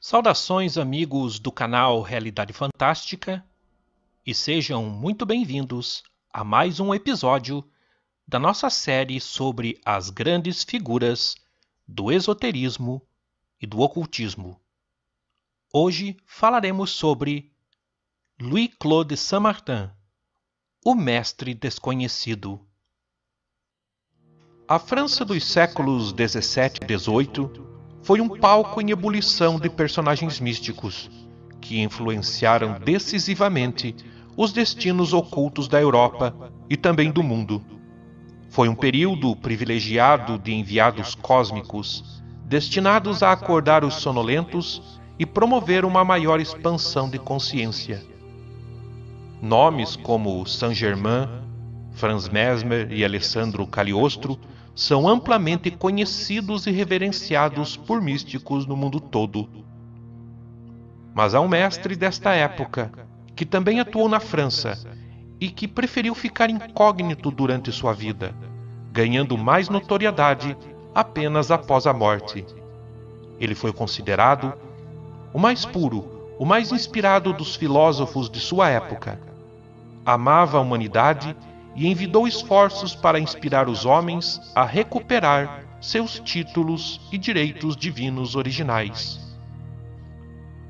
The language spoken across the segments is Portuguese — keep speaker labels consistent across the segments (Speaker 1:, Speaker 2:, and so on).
Speaker 1: Saudações, amigos do canal Realidade Fantástica, e sejam muito bem-vindos a mais um episódio da nossa série sobre as grandes figuras do esoterismo e do ocultismo. Hoje falaremos sobre Louis-Claude Saint-Martin, o mestre desconhecido. A França dos séculos 17 e 18 foi um palco em ebulição de personagens místicos que influenciaram decisivamente os destinos ocultos da Europa e também do mundo. Foi um período privilegiado de enviados cósmicos destinados a acordar os sonolentos e promover uma maior expansão de consciência. Nomes como Saint-Germain, Franz Mesmer e Alessandro Cagliostro são amplamente conhecidos e reverenciados por místicos no mundo todo. Mas há um mestre desta época, que também atuou na França e que preferiu ficar incógnito durante sua vida, ganhando mais notoriedade apenas após a morte. Ele foi considerado o mais puro, o mais inspirado dos filósofos de sua época. Amava a humanidade e envidou esforços para inspirar os homens a recuperar seus títulos e direitos divinos originais.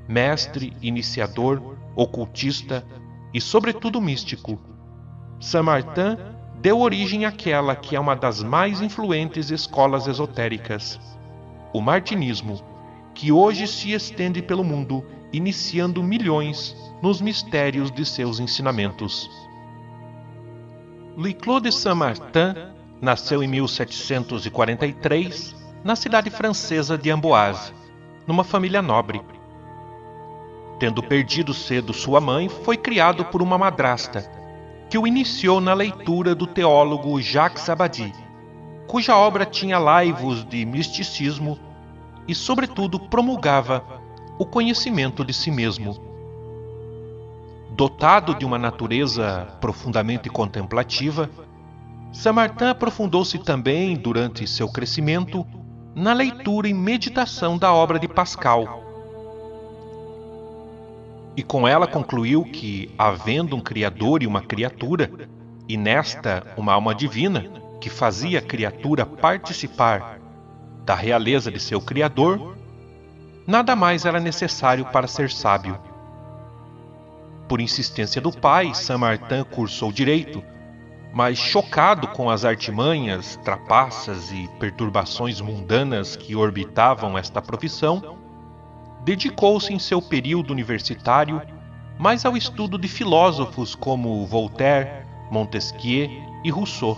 Speaker 1: Mestre, iniciador, ocultista e, sobretudo, místico, Saint-Martin deu origem àquela que é uma das mais influentes escolas esotéricas, o Martinismo, que hoje se estende pelo mundo, iniciando milhões nos mistérios de seus ensinamentos. Louis-Claude Saint-Martin nasceu em 1743 na cidade francesa de Amboise, numa família nobre. Tendo perdido cedo sua mãe, foi criado por uma madrasta, que o iniciou na leitura do teólogo Jacques Abadie, cuja obra tinha laivos de misticismo e, sobretudo, promulgava o conhecimento de si mesmo. Dotado de uma natureza profundamente contemplativa, Saint-Martin aprofundou-se também, durante seu crescimento, na leitura e meditação da obra de Pascal. E com ela concluiu que, havendo um Criador e uma criatura, e nesta uma alma divina, que fazia a criatura participar da realeza de seu Criador, nada mais era necessário para ser sábio. Por insistência do pai, Saint-Martin cursou direito, mas chocado com as artimanhas, trapaças e perturbações mundanas que orbitavam esta profissão, dedicou-se em seu período universitário mais ao estudo de filósofos como Voltaire, Montesquieu e Rousseau.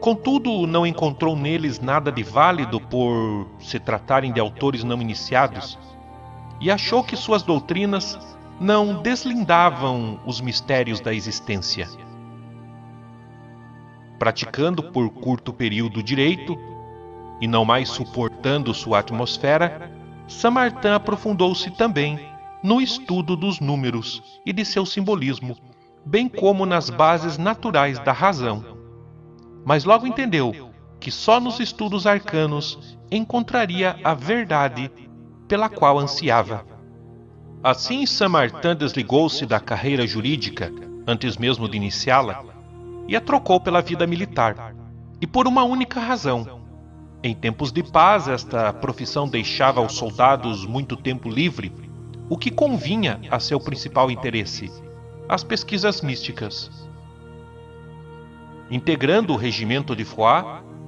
Speaker 1: Contudo, não encontrou neles nada de válido por se tratarem de autores não iniciados, e achou que suas doutrinas não deslindavam os mistérios da existência. Praticando por curto período direito, e não mais suportando sua atmosfera, Saint-Martin aprofundou-se também no estudo dos números e de seu simbolismo, bem como nas bases naturais da razão. Mas logo entendeu que só nos estudos arcanos encontraria a verdade pela qual ansiava. Assim, Saint-Martin desligou-se da carreira jurídica, antes mesmo de iniciá-la, e a trocou pela vida militar, e por uma única razão. Em tempos de paz, esta profissão deixava aos soldados muito tempo livre, o que convinha a seu principal interesse, as pesquisas místicas. Integrando o regimento de Foix,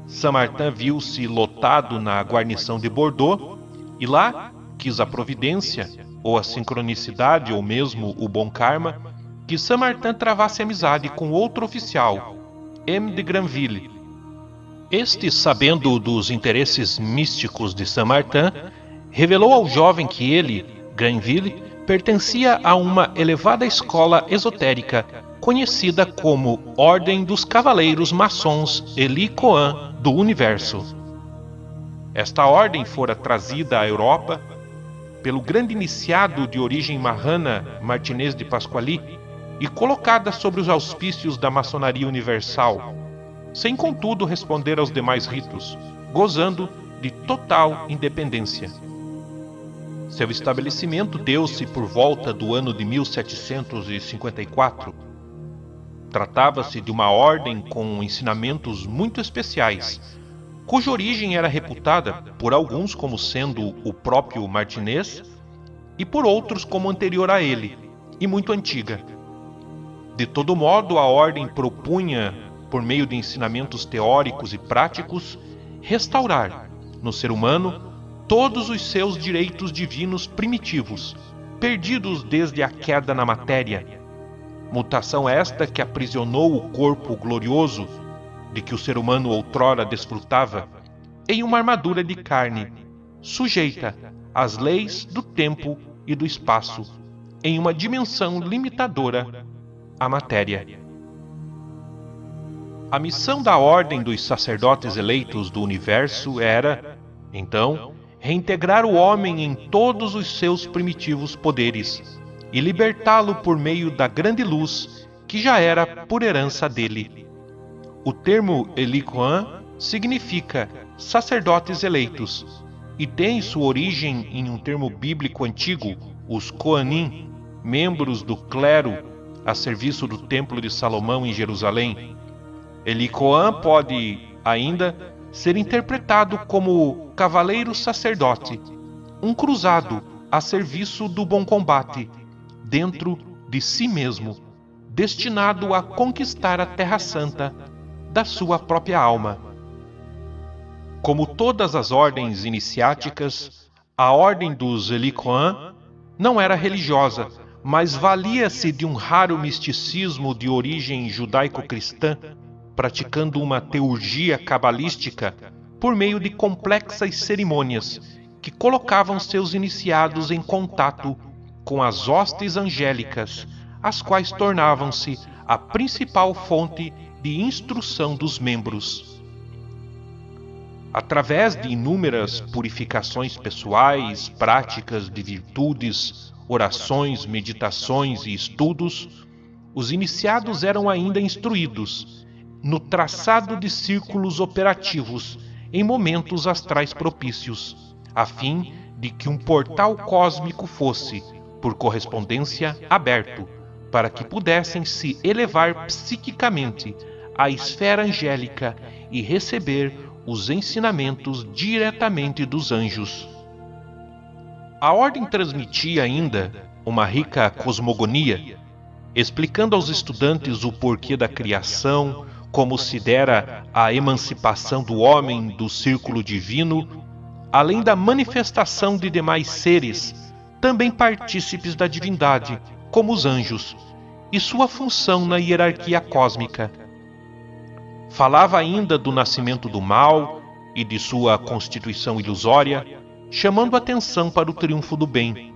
Speaker 1: Saint-Martin viu-se lotado na guarnição de Bordeaux e lá quis a providência ou a sincronicidade, ou mesmo o bom karma, que Saint-Martin travasse amizade com outro oficial, M. de Granville. Este, sabendo dos interesses místicos de Saint-Martin, revelou ao jovem que ele, Granville, pertencia a uma elevada escola esotérica conhecida como Ordem dos Cavaleiros Maçons Elicoan do Universo. Esta ordem fora trazida à Europa pelo grande iniciado de origem marrana Martinez de Pasquali e colocada sobre os auspícios da maçonaria universal, sem contudo responder aos demais ritos, gozando de total independência. Seu estabelecimento deu-se por volta do ano de 1754. Tratava-se de uma ordem com ensinamentos muito especiais, cuja origem era reputada por alguns como sendo o próprio Martinez e por outros como anterior a ele e muito antiga. De todo modo, a ordem propunha, por meio de ensinamentos teóricos e práticos, restaurar no ser humano todos os seus direitos divinos primitivos, perdidos desde a queda na matéria. Mutação esta que aprisionou o corpo glorioso de que o ser humano outrora desfrutava em uma armadura de carne, sujeita às leis do tempo e do espaço, em uma dimensão limitadora a matéria. A missão da Ordem dos Sacerdotes Eleitos do Universo era, então, reintegrar o homem em todos os seus primitivos poderes e libertá-lo por meio da grande luz que já era por herança dele. O termo Elicoan significa sacerdotes eleitos e tem sua origem em um termo bíblico antigo, os Coanim, membros do clero a serviço do Templo de Salomão em Jerusalém. Elicoan pode ainda ser interpretado como cavaleiro sacerdote, um cruzado a serviço do bom combate, dentro de si mesmo, destinado a conquistar a Terra Santa da sua própria alma. Como todas as ordens iniciáticas, a ordem dos Elicoan não era religiosa, mas valia-se de um raro misticismo de origem judaico-cristã, praticando uma teurgia cabalística por meio de complexas cerimônias que colocavam seus iniciados em contato com as hostes angélicas, as quais tornavam-se a principal fonte de instrução dos membros. Através de inúmeras purificações pessoais, práticas de virtudes, orações, meditações e estudos, os iniciados eram ainda instruídos no traçado de círculos operativos em momentos astrais propícios, a fim de que um portal cósmico fosse, por correspondência, aberto, para que pudessem se elevar psiquicamente à esfera angélica e receber os ensinamentos diretamente dos anjos. A ordem transmitia ainda uma rica cosmogonia, explicando aos estudantes o porquê da criação, como se dera a emancipação do homem do círculo divino, além da manifestação de demais seres, também partícipes da divindade, como os anjos, e sua função na hierarquia cósmica. Falava ainda do nascimento do mal e de sua constituição ilusória chamando atenção para o triunfo do bem.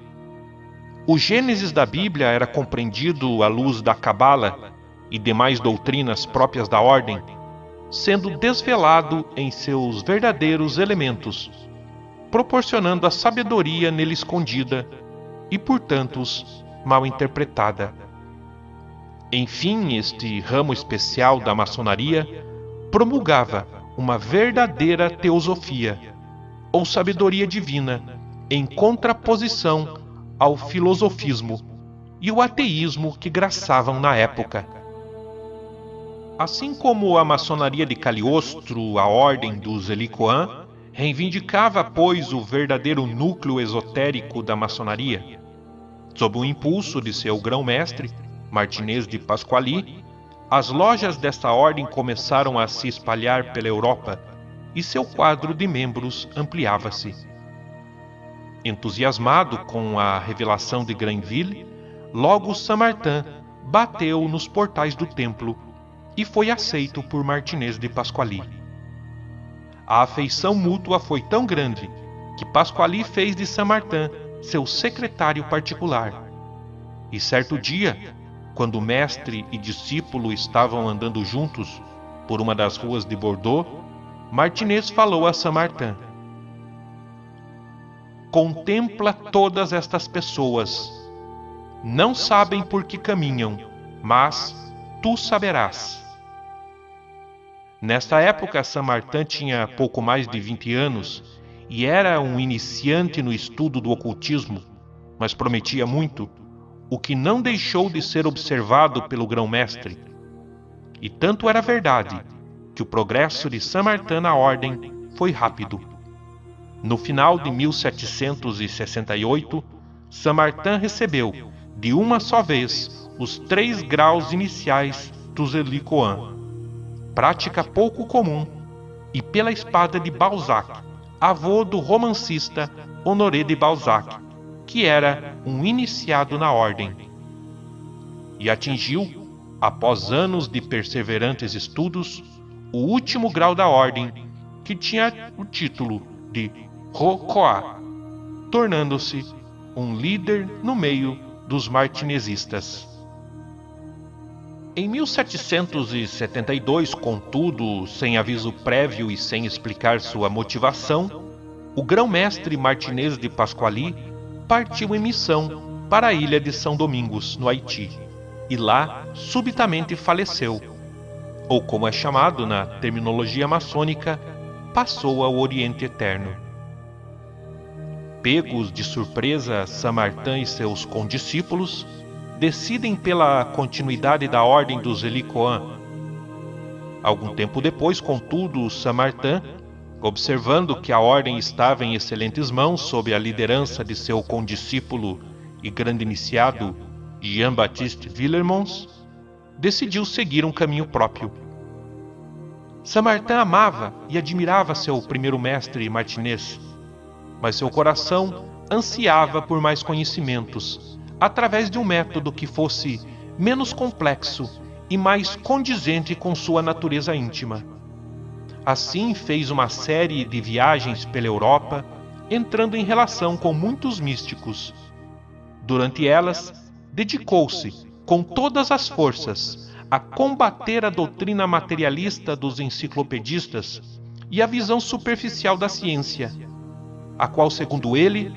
Speaker 1: O Gênesis da Bíblia era compreendido à luz da Cabala e demais doutrinas próprias da ordem, sendo desvelado em seus verdadeiros elementos, proporcionando a sabedoria nele escondida e, portanto, mal interpretada. Enfim, este ramo especial da maçonaria promulgava uma verdadeira teosofia ou sabedoria divina, em contraposição ao filosofismo e o ateísmo que graçavam na época. Assim como a maçonaria de Caliostro, a ordem dos Elicoan, reivindicava, pois, o verdadeiro núcleo esotérico da maçonaria. Sob o impulso de seu grão-mestre, Martinez de Pasquali, as lojas desta ordem começaram a se espalhar pela Europa e seu quadro de membros ampliava-se. Entusiasmado com a revelação de Granville, logo Saint-Martin bateu nos portais do templo e foi aceito por Martinez de Pasquali. A afeição mútua foi tão grande que Pasquali fez de Saint-Martin seu secretário particular. E certo dia, quando mestre e discípulo estavam andando juntos por uma das ruas de Bordeaux, Martinez falou a Saint-Martin: Contempla todas estas pessoas. Não sabem por que caminham, mas tu saberás. Nesta época, Saint-Martin tinha pouco mais de 20 anos e era um iniciante no estudo do ocultismo, mas prometia muito, o que não deixou de ser observado pelo grão-mestre. E tanto era verdade que o progresso de Saint-Martin na ordem foi rápido. No final de 1768, Saint-Martin recebeu, de uma só vez, os três graus iniciais do Zelicoan, prática pouco comum, e pela espada de Balzac, avô do romancista Honoré de Balzac, que era um iniciado na ordem. E atingiu, após anos de perseverantes estudos, o último grau da ordem, que tinha o título de Rocoa, tornando-se um líder no meio dos martinesistas. Em 1772, contudo, sem aviso prévio e sem explicar sua motivação, o grão-mestre Martinez de Pasquali partiu em missão para a ilha de São Domingos, no Haiti, e lá subitamente faleceu, ou como é chamado na terminologia maçônica, passou ao Oriente Eterno. Pegos de surpresa, Samartã e seus condiscípulos decidem pela continuidade da ordem dos Helicoan. Algum tempo depois, contudo, Samartã Observando que a ordem estava em excelentes mãos sob a liderança de seu condiscípulo e grande iniciado Jean-Baptiste Villermons, decidiu seguir um caminho próprio. Saint-Martin amava e admirava seu primeiro mestre Martinez, mas seu coração ansiava por mais conhecimentos, através de um método que fosse menos complexo e mais condizente com sua natureza íntima. Assim, fez uma série de viagens pela Europa, entrando em relação com muitos místicos. Durante elas, dedicou-se, com todas as forças, a combater a doutrina materialista dos enciclopedistas e a visão superficial da ciência, a qual, segundo ele,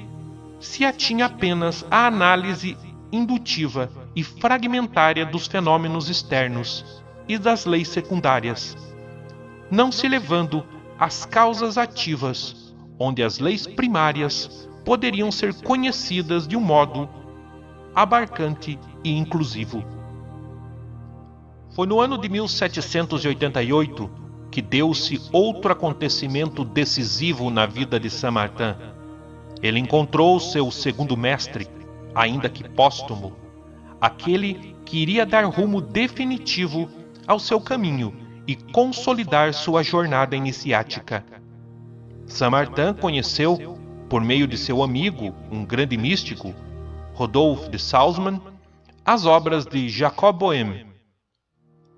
Speaker 1: se atinha apenas à análise indutiva e fragmentária dos fenômenos externos e das leis secundárias não se levando às causas ativas, onde as leis primárias poderiam ser conhecidas de um modo abarcante e inclusivo. Foi no ano de 1788 que deu-se outro acontecimento decisivo na vida de Saint-Martin. Ele encontrou seu segundo mestre, ainda que póstumo, aquele que iria dar rumo definitivo ao seu caminho e consolidar sua jornada iniciática. Saint-Martin conheceu, por meio de seu amigo, um grande místico, Rodolphe de Salzmann, as obras de Jacob Boehme,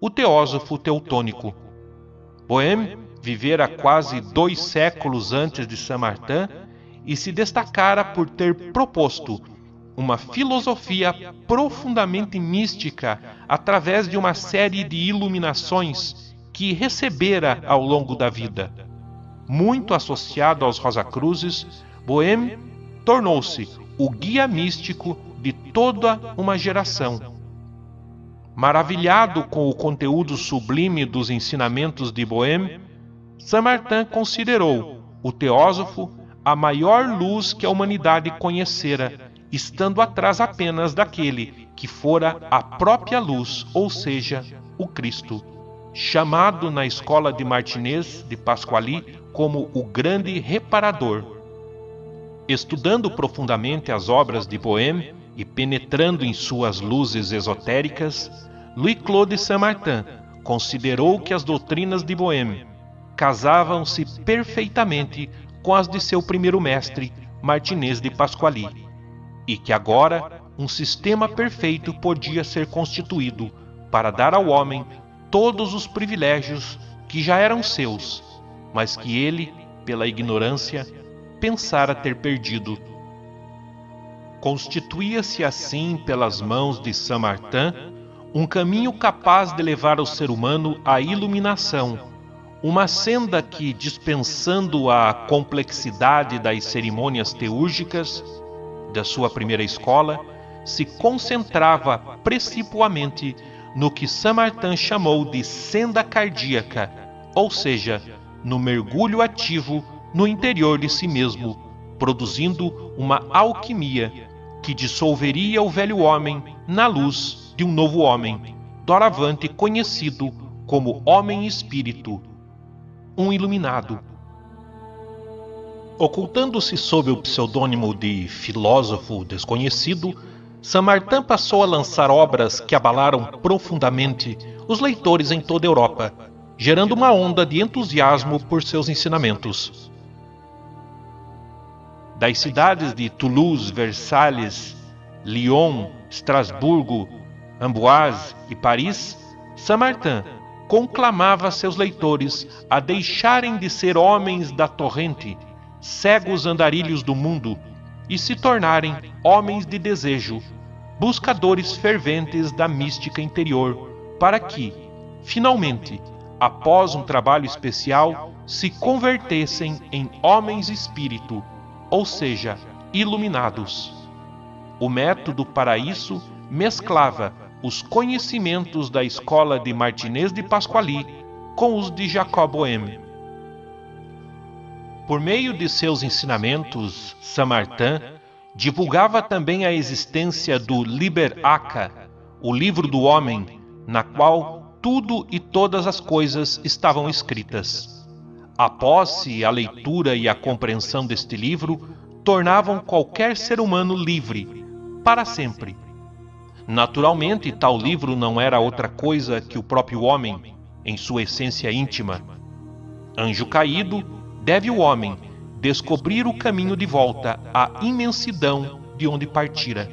Speaker 1: o teósofo teutônico. Boehme vivera quase dois séculos antes de Saint-Martin e se destacara por ter proposto uma filosofia profundamente mística através de uma série de iluminações que recebera ao longo da vida. Muito associado aos Rosacruzes, Boehme tornou-se o guia místico de toda uma geração. Maravilhado com o conteúdo sublime dos ensinamentos de Boehme, Saint-Martin considerou o teósofo a maior luz que a humanidade conhecera, estando atrás apenas daquele que fora a própria luz, ou seja, o Cristo chamado na escola de Martinez de Pasquali como o grande reparador. Estudando profundamente as obras de Bohème e penetrando em suas luzes esotéricas, Louis-Claude Saint-Martin considerou que as doutrinas de Bohème casavam-se perfeitamente com as de seu primeiro mestre, Martinez de Pasquali, e que agora um sistema perfeito podia ser constituído para dar ao homem todos os privilégios que já eram seus, mas que ele, pela ignorância, pensara ter perdido. Constituía-se assim, pelas mãos de Saint Martin, um caminho capaz de levar o ser humano à iluminação, uma senda que, dispensando a complexidade das cerimônias teúrgicas da sua primeira escola, se concentrava principalmente no que Saint-Martin chamou de senda cardíaca, ou seja, no mergulho ativo no interior de si mesmo, produzindo uma alquimia que dissolveria o velho homem na luz de um novo homem, doravante conhecido como homem-espírito, um iluminado. Ocultando-se sob o pseudônimo de filósofo desconhecido, Samartin passou a lançar obras que abalaram profundamente os leitores em toda a Europa, gerando uma onda de entusiasmo por seus ensinamentos. Das cidades de Toulouse, Versalhes, Lyon, Estrasburgo, Amboise e Paris, Saint-Martin conclamava seus leitores a deixarem de ser homens da torrente, cegos andarilhos do mundo, e se tornarem homens de desejo, buscadores ferventes da mística interior, para que, finalmente, após um trabalho especial, se convertessem em homens espírito, ou seja, iluminados. O método para isso mesclava os conhecimentos da escola de Martinez de Pasquali com os de Jacob Boehme. Por meio de seus ensinamentos, Samartin divulgava também a existência do Liber Aca, o livro do homem, na qual tudo e todas as coisas estavam escritas. A posse, a leitura e a compreensão deste livro tornavam qualquer ser humano livre para sempre. Naturalmente, tal livro não era outra coisa que o próprio homem, em sua essência íntima. Anjo caído, deve o homem descobrir o caminho de volta à imensidão de onde partira.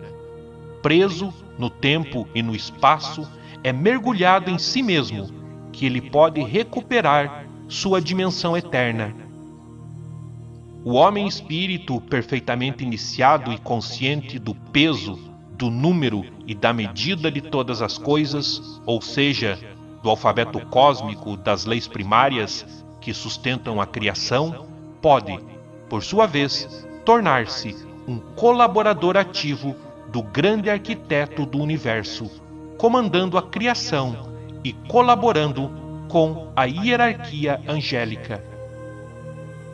Speaker 1: Preso no tempo e no espaço, é mergulhado em si mesmo que ele pode recuperar sua dimensão eterna. O homem espírito perfeitamente iniciado e consciente do peso, do número e da medida de todas as coisas, ou seja, do alfabeto cósmico das leis primárias que sustentam a criação, pode, por sua vez, tornar-se um colaborador ativo do grande arquiteto do universo, comandando a criação e colaborando com a hierarquia angélica.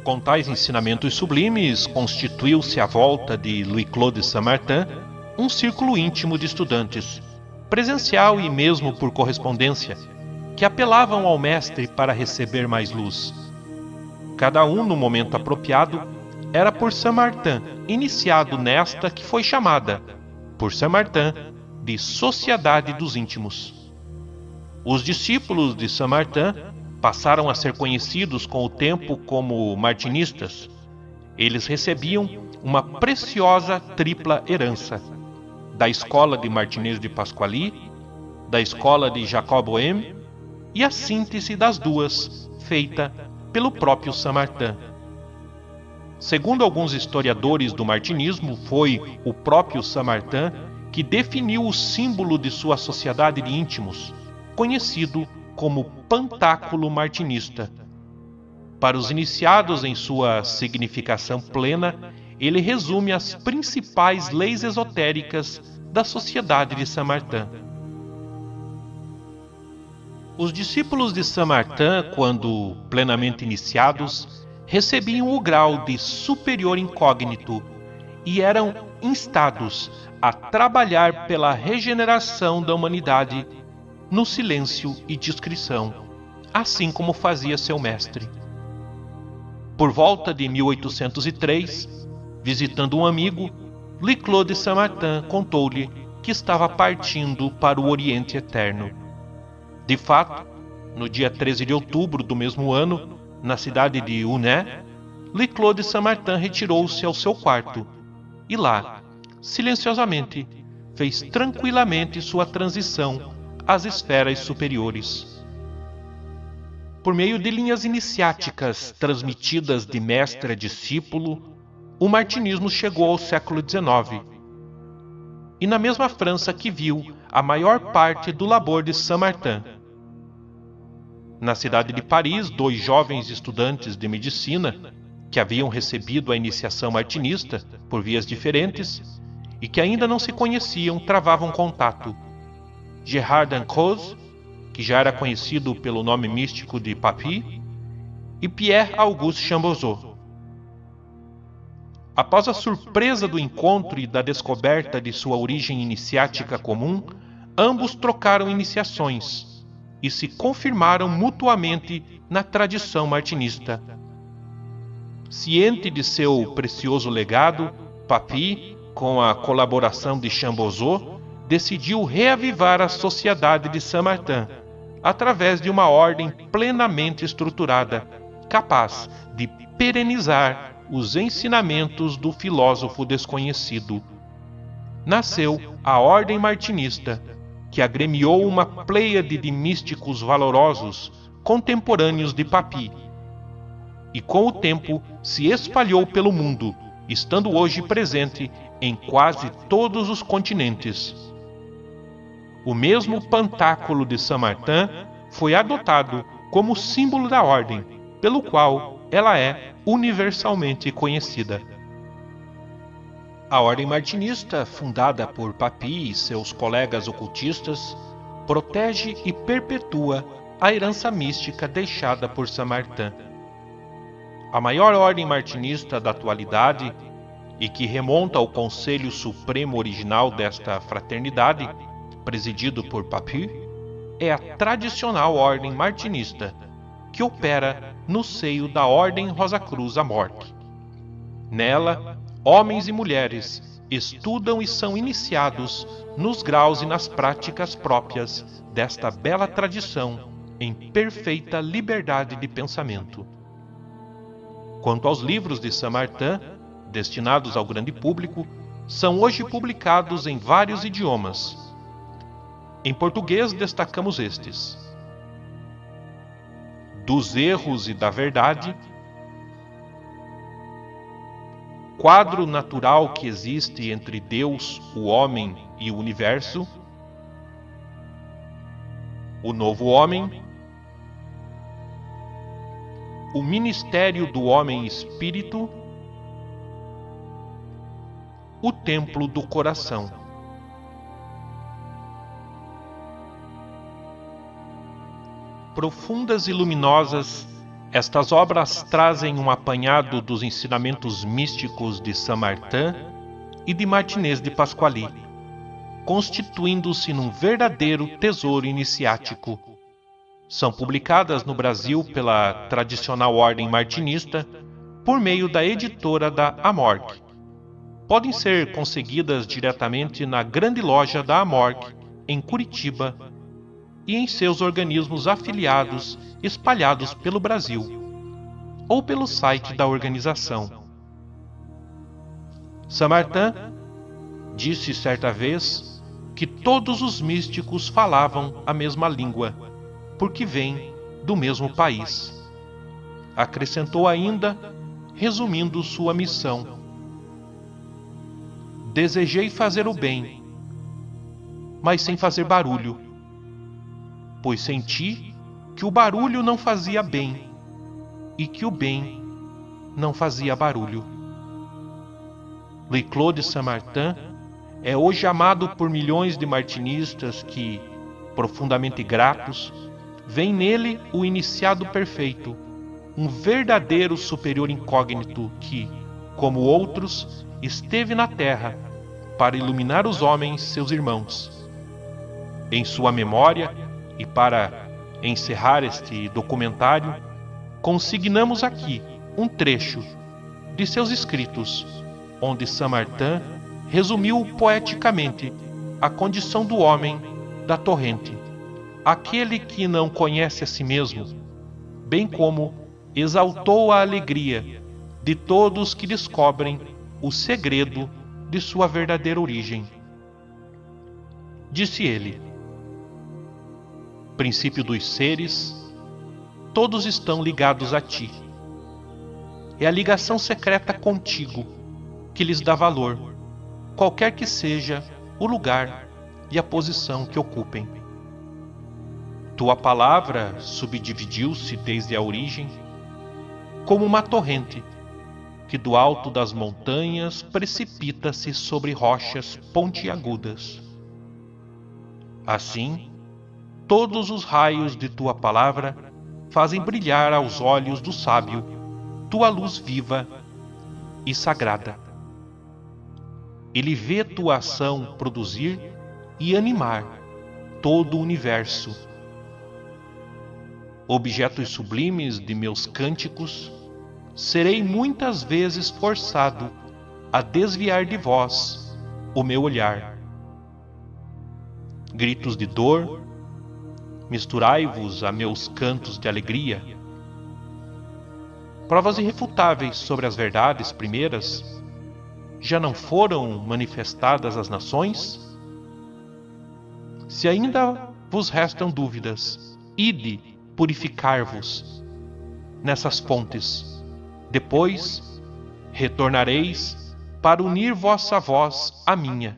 Speaker 1: Com tais ensinamentos sublimes, constituiu-se à volta de Louis-Claude Saint-Martin um círculo íntimo de estudantes, presencial e mesmo por correspondência, que apelavam ao mestre para receber mais luz. Cada um, no momento apropriado, era por Saint-Martin iniciado nesta que foi chamada, por Saint-Martin, de Sociedade dos Íntimos. Os discípulos de Saint-Martin passaram a ser conhecidos com o tempo como martinistas. Eles recebiam uma preciosa tripla herança da escola de Martinez de Pasquali, da escola de Jacob Boehme e a síntese das duas, feita pelo próprio Saint-Martin. Segundo alguns historiadores do martinismo, foi o próprio Saint-Martin que definiu o símbolo de sua sociedade de íntimos, conhecido como pantáculo martinista. Para os iniciados em sua significação plena, ele resume as principais leis esotéricas da sociedade de Saint Martin. Os discípulos de Saint Martin, quando plenamente iniciados, recebiam o grau de superior incógnito e eram instados a trabalhar pela regeneração da humanidade no silêncio e discrição, assim como fazia seu mestre. Por volta de 1803, visitando um amigo, Liclot de Saint-Martin contou-lhe que estava partindo para o Oriente Eterno. De fato, no dia 13 de outubro do mesmo ano, na cidade de Uné, Liclot de Saint-Martin retirou-se ao seu quarto e lá, silenciosamente, fez tranquilamente sua transição às esferas superiores. Por meio de linhas iniciáticas transmitidas de mestre a discípulo, o martinismo chegou ao século XIX. E na mesma França que viu a maior parte do labor de Saint-Martin. Na cidade de Paris, dois jovens estudantes de medicina, que haviam recebido a iniciação martinista por vias diferentes e que ainda não se conheciam, travavam contato. Gerard Dancause, que já era conhecido pelo nome místico de Papy, e Pierre Auguste Chambozo, após a surpresa do encontro e da descoberta de sua origem iniciática comum, ambos trocaram iniciações e se confirmaram mutuamente na tradição martinista. Ciente de seu precioso legado, Papi, com a colaboração de Chambozot, decidiu reavivar a sociedade de Saint-Martin através de uma ordem plenamente estruturada, capaz de perenizar os ensinamentos do filósofo desconhecido. Nasceu a Ordem Martinista, que agremiou uma pleiade de místicos valorosos contemporâneos de Papi. E com o tempo se espalhou pelo mundo, estando hoje presente em quase todos os continentes. O mesmo pantáculo de Saint-Martin foi adotado como símbolo da ordem, pelo qual ela é universalmente conhecida. A Ordem Martinista, fundada por Papi e seus colegas ocultistas, protege e perpetua a herança mística deixada por Saint Martin. A maior ordem martinista da atualidade, e que remonta ao Conselho Supremo original desta fraternidade, presidido por Papi, é a tradicional ordem martinista, que opera no seio da Ordem Rosa Cruz à Morte. Nela, homens e mulheres estudam e são iniciados nos graus e nas práticas próprias desta bela tradição em perfeita liberdade de pensamento. Quanto aos livros de Saint-Martin, destinados ao grande público, são hoje publicados em vários idiomas. Em português destacamos estes: Dos erros e da verdade, quadro natural que existe entre Deus, o homem e o universo, o novo homem, o ministério do homem espírito, o templo do coração. Profundas e luminosas estas obras trazem um apanhado dos ensinamentos místicos de Saint-Martin e de Martinez de Pasquali, constituindo-se num verdadeiro tesouro iniciático. São publicadas no Brasil pela tradicional ordem martinista por meio da editora da Amorc. Podem ser conseguidas diretamente na grande loja da Amorc, em Curitiba, e em seus organismos afiliados espalhados pelo Brasil, ou pelo site da organização. Samartin disse certa vez que todos os místicos falavam a mesma língua, porque vêm do mesmo país. Acrescentou ainda, resumindo sua missão: Desejei fazer o bem, mas sem fazer barulho, pois senti que o barulho não fazia bem e que o bem não fazia barulho. Louis-Claude Saint-Martin é hoje amado por milhões de martinistas que, profundamente gratos, veem nele o iniciado perfeito, um verdadeiro superior incógnito que, como outros, esteve na terra para iluminar os homens, seus irmãos. Em sua memória e para encerrar este documentário, consignamos aqui um trecho de seus escritos, onde Saint-Martin resumiu poeticamente a condição do homem da torrente, aquele que não conhece a si mesmo, bem como exaltou a alegria de todos que descobrem o segredo de sua verdadeira origem. Disse ele: princípio dos seres, todos estão ligados a ti. É a ligação secreta contigo que lhes dá valor, qualquer que seja o lugar e a posição que ocupem. Tua palavra subdividiu-se desde a origem como uma torrente que do alto das montanhas precipita-se sobre rochas pontiagudas. Assim, todos os raios de tua palavra fazem brilhar aos olhos do sábio tua luz viva e sagrada. ele vê tua ação produzir e animar todo o universo. Objetos sublimes de meus cânticos, serei muitas vezes forçado a desviar de vós o meu olhar. Gritos de dor, misturai-vos a meus cantos de alegria. Provas irrefutáveis sobre as verdades primeiras já não foram manifestadas às nações? Se ainda vos restam dúvidas, ide purificar-vos nessas fontes. Depois retornareis para unir vossa voz à minha,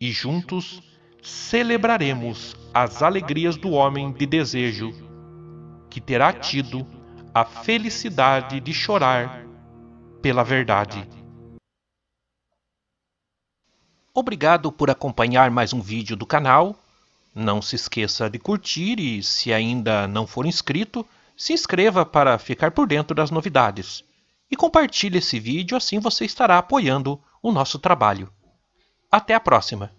Speaker 1: e juntos celebraremos as alegrias do homem de desejo, que terá tido a felicidade de chorar pela verdade. Obrigado por acompanhar mais um vídeo do canal. Não se esqueça de curtir e, se ainda não for inscrito, se inscreva para ficar por dentro das novidades. E compartilhe esse vídeo, assim você estará apoiando o nosso trabalho. Até a próxima!